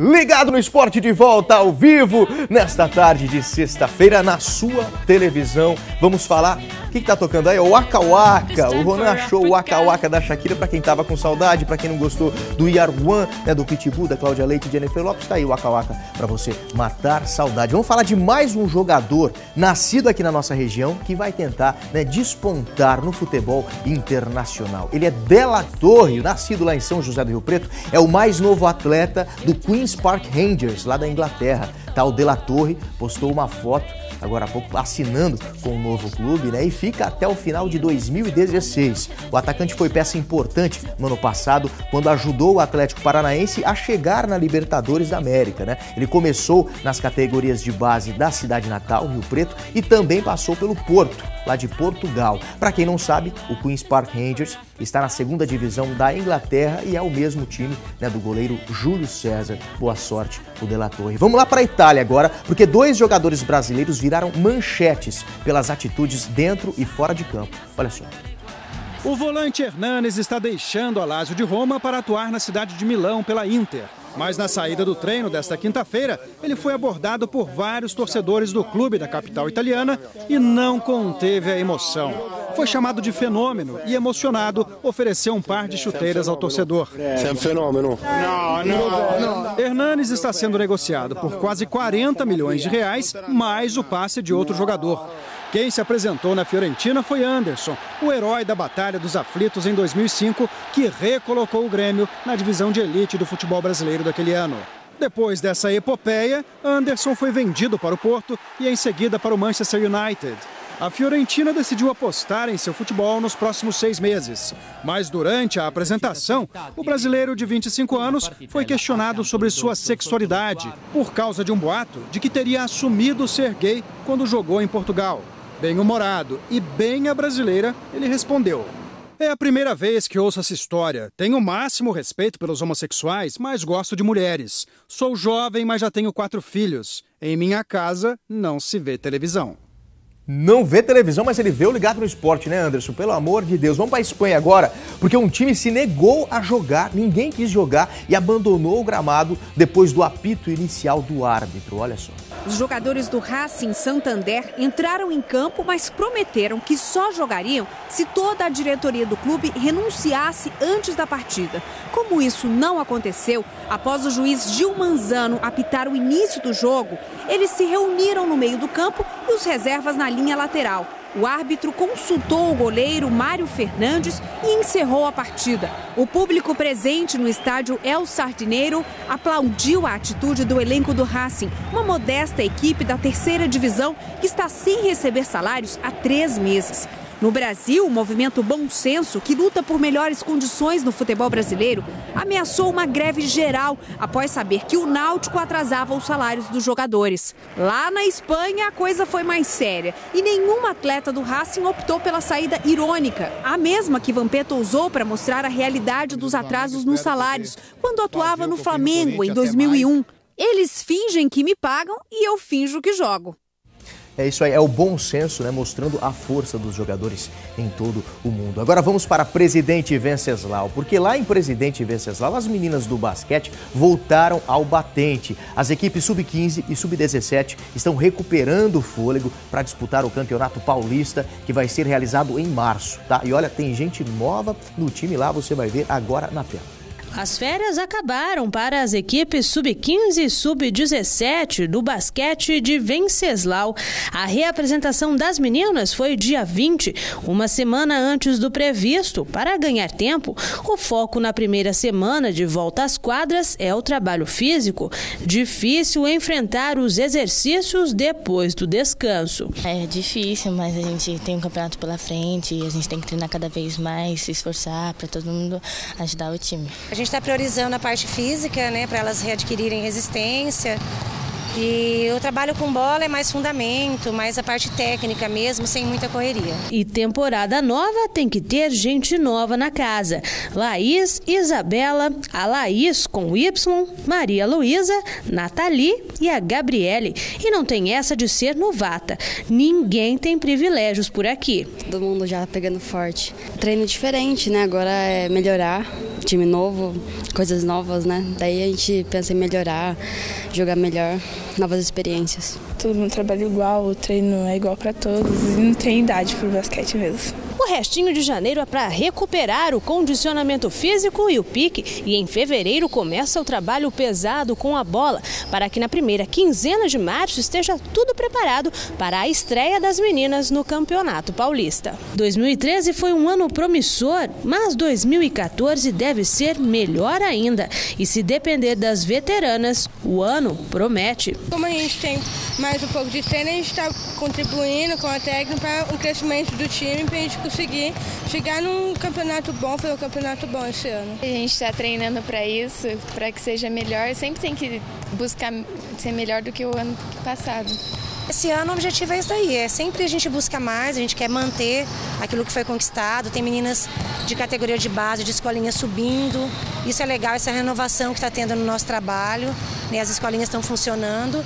Ligado no esporte de volta ao vivo nesta tarde de sexta-feira na sua televisão. Vamos falar o que, que tá tocando aí? O Waka Waka. O Ronan achou o Waka Waka da Shakira para quem tava com saudade, para quem não gostou do Yar One, né, do Pitbull, da Cláudia Leite e Jennifer Lopes. Tá aí o Waka Waka para você matar saudade. Vamos falar de mais um jogador nascido aqui na nossa região que vai tentar né, despontar no futebol internacional. Ele é Della Torre, nascido lá em São José do Rio Preto, é o mais novo atleta do Queen's Park Rangers, lá da Inglaterra. Tá, o Della Torre postou uma foto agora há pouco assinando com o novo clube, né? E fica até o final de 2016. O atacante foi peça importante no ano passado, quando ajudou o Atlético Paranaense a chegar na Libertadores da América, né? Ele começou nas categorias de base da cidade natal, Rio Preto, e também passou pelo Porto, lá de Portugal. Para quem não sabe, o Queen's Park Rangers está na segunda divisão da Inglaterra e é o mesmo time né, do goleiro Júlio César. Boa sorte, o Della Torre. Vamos lá para a Itália agora, porque dois jogadores brasileiros viraram manchetes pelas atitudes dentro e fora de campo. Olha só. O volante Hernanes está deixando a Lazio de Roma para atuar na cidade de Milão pela Inter. Mas na saída do treino desta quinta-feira, ele foi abordado por vários torcedores do clube da capital italiana e não conteve a emoção. Foi chamado de fenômeno e, emocionado, ofereceu um par de chuteiras ao torcedor. É um fenômeno. Não, não, não. Hernanes está sendo negociado por quase 40 milhões de reais, mais o passe de outro jogador. Quem se apresentou na Fiorentina foi Anderson, o herói da Batalha dos Aflitos em 2005, que recolocou o Grêmio na divisão de elite do futebol brasileiro daquele ano. Depois dessa epopeia, Anderson foi vendido para o Porto e em seguida para o Manchester United. A Fiorentina decidiu apostar em seu futebol nos próximos seis meses. Mas durante a apresentação, o brasileiro de 25 anos foi questionado sobre sua sexualidade por causa de um boato de que teria assumido ser gay quando jogou em Portugal. Bem-humorado e bem a brasileira, ele respondeu: É a primeira vez que ouço essa história. Tenho o máximo respeito pelos homossexuais, mas gosto de mulheres. Sou jovem, mas já tenho quatro filhos. Em minha casa não se vê televisão não vê televisão, mas ele vê o ligado no esporte, né, Anderson? Pelo amor de Deus. Vamos para a Espanha agora, porque um time se negou a jogar, ninguém quis jogar e abandonou o gramado depois do apito inicial do árbitro. Olha só. Os jogadores do Racing Santander entraram em campo, mas prometeram que só jogariam se toda a diretoria do clube renunciasse antes da partida. Como isso não aconteceu, após o juiz Gil Manzano apitar o início do jogo, eles se reuniram no meio do campo e os reservas na linha lateral. O árbitro consultou o goleiro Mário Fernandes e encerrou a partida. O público presente no estádio El Sardineiro aplaudiu a atitude do elenco do Racing, uma modesta equipe da terceira divisão que está sem receber salários há três meses. No Brasil, o movimento Bom Senso, que luta por melhores condições no futebol brasileiro, ameaçou uma greve geral após saber que o Náutico atrasava os salários dos jogadores. Lá na Espanha, a coisa foi mais séria e nenhum atleta do Racing optou pela saída irônica, a mesma que Vampeta usou para mostrar a realidade dos atrasos nos salários quando atuava no Flamengo em 2001. Eles fingem que me pagam e eu finjo que jogo. É isso aí, é o bom senso, né? Mostrando a força dos jogadores em todo o mundo. Agora vamos para Presidente Venceslau, porque lá em Presidente Venceslau as meninas do basquete voltaram ao batente. As equipes sub-15 e sub-17 estão recuperando o fôlego para disputar o Campeonato Paulista, que vai ser realizado em março, tá? E olha, tem gente nova no time lá, você vai ver agora na tela. As férias acabaram para as equipes sub-15 e sub-17 do basquete de Venceslau. A reapresentação das meninas foi dia 20, uma semana antes do previsto. Para ganhar tempo, o foco na primeira semana de volta às quadras é o trabalho físico. Difícil enfrentar os exercícios depois do descanso. É difícil, mas a gente tem um campeonato pela frente e a gente tem que treinar cada vez mais, se esforçar para todo mundo ajudar o time gente está priorizando a parte física, né, para elas readquirirem resistência. E o trabalho com bola é mais fundamento, mais a parte técnica mesmo, sem muita correria. E temporada nova tem que ter gente nova na casa. Laís, Isabela, a Laís com Y, Maria Luísa, Nathalie e a Gabriele. E não tem essa de ser novata. Ninguém tem privilégios por aqui. Todo mundo já pegando forte. Treino diferente, né? Agora é melhorar time novo, coisas novas, né? Daí a gente pensa em melhorar, jogar melhor, novas experiências. Todo mundo trabalha igual, o treino é igual para todos e não tem idade para o basquete mesmo. O restinho de janeiro é para recuperar o condicionamento físico e o pique, e em fevereiro começa o trabalho pesado com a bola, para que na primeira quinzena de março esteja tudo preparado para a estreia das meninas no Campeonato Paulista. 2013 foi um ano promissor, mas 2014 deve ser melhor ainda. E se depender das veteranas, o ano promete. Como a gente tem mais um pouco de treino, a gente está contribuindo com a técnica para o crescimento do time, para a gente conseguir chegar num campeonato bom, foi um campeonato bom esse ano. A gente está treinando para isso, para que seja melhor. Sempre tem que buscar ser melhor do que o ano passado. Esse ano o objetivo é isso aí, é sempre a gente busca mais, a gente quer manter aquilo que foi conquistado. Tem meninas de categoria de base, de escolinha subindo. Isso é legal, essa renovação que está tendo no nosso trabalho. Né? As escolinhas estão funcionando.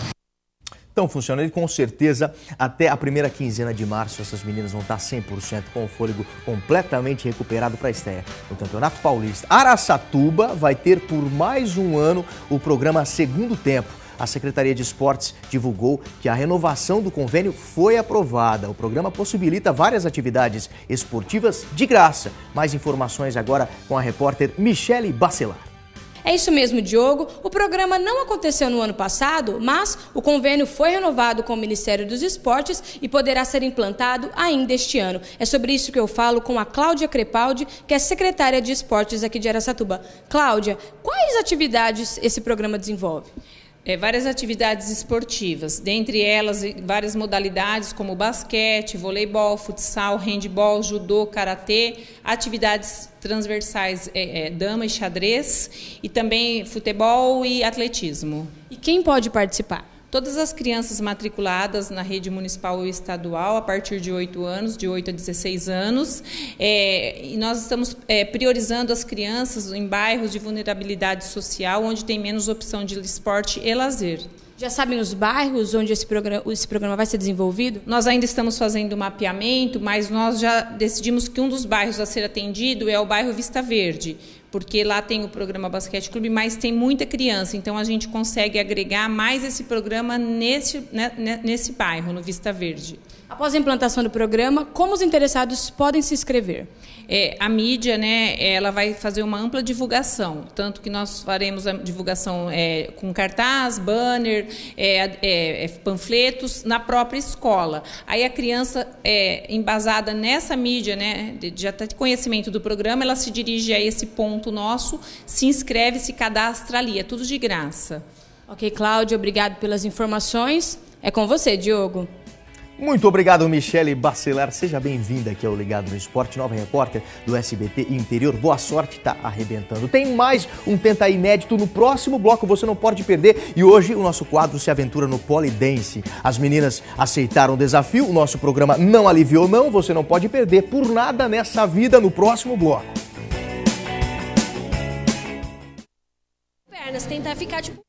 Estão funcionando e com certeza até a primeira quinzena de março essas meninas vão estar 100% com o fôlego completamente recuperado para a estreia no Campeonato Paulista. Araçatuba vai ter por mais um ano o programa Segundo Tempo a Secretaria de Esportes divulgou que a renovação do convênio foi aprovada. O programa possibilita várias atividades esportivas de graça. Mais informações agora com a repórter Michele Bacelar. É isso mesmo, Diogo. O programa não aconteceu no ano passado, mas o convênio foi renovado com o Ministério dos Esportes e poderá ser implantado ainda este ano. É sobre isso que eu falo com a Cláudia Crepaldi, que é secretária de Esportes aqui de Aracatuba. Cláudia, quais atividades esse programa desenvolve? É, várias atividades esportivas, dentre elas várias modalidades como basquete, voleibol, futsal, handball, judô, karatê, atividades transversais, é, é, dama e xadrez, e também futebol e atletismo. E quem pode participar? Todas as crianças matriculadas na rede municipal ou estadual, a partir de 8 anos, de 8 a 16 anos, é, e nós estamos é, priorizando as crianças em bairros de vulnerabilidade social, onde tem menos opção de esporte e lazer. Já sabem os bairros onde esse programa, esse programa vai ser desenvolvido? Nós ainda estamos fazendo mapeamento, mas nós já decidimos que um dos bairros a ser atendido é o bairro Vista Verde, porque lá tem o programa Basquete Clube, mas tem muita criança, então a gente consegue agregar mais esse programa nesse, né, né, nesse bairro, no Vista Verde. Após a implantação do programa, como os interessados podem se inscrever? É, a mídia, né, ela vai fazer uma ampla divulgação, tanto que nós faremos a divulgação é, com cartaz, banner, é, é, é panfletos na própria escola. Aí a criança, é, embasada nessa mídia, né, de, de conhecimento do programa, ela se dirige a esse ponto nosso, se inscreve, se cadastra ali, é tudo de graça. Ok, Cláudia, obrigado pelas informações. É com você, Diogo. Muito obrigado, Michele Bacelar. Seja bem-vinda aqui ao Ligado no Esporte, nova repórter do SBT Interior. Boa sorte, tá arrebentando. Tem mais um Tenta Inédito no próximo bloco, você não pode perder. E hoje o nosso quadro se aventura no polidense. As meninas aceitaram o desafio, o nosso programa não aliviou não, você não pode perder por nada nessa vida no próximo bloco. Pernas, tentar ficar tipo